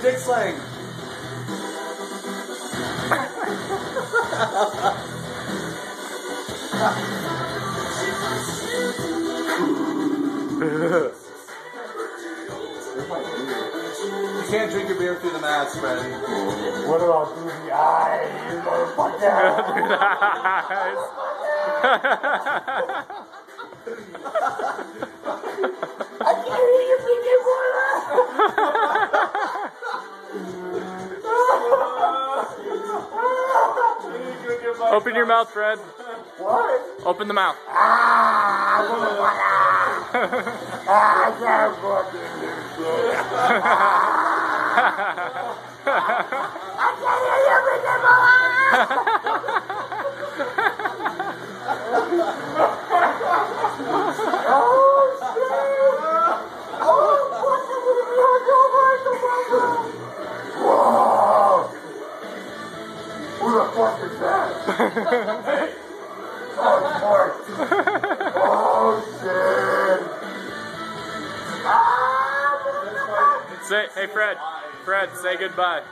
slang. you can't drink your beer through the mask, Freddy. What about through the eyes, you motherfucker? Through the eyes. Open your mouth, Fred. What? Open the mouth. Ah, motherfucker! Ah, I can't fucking hear shit. I can't hear you freaking water! Who the fuck is that? hey! Oh, Mark! Oh, shit! Ah! Say, hey, Fred. Fred, say goodbye.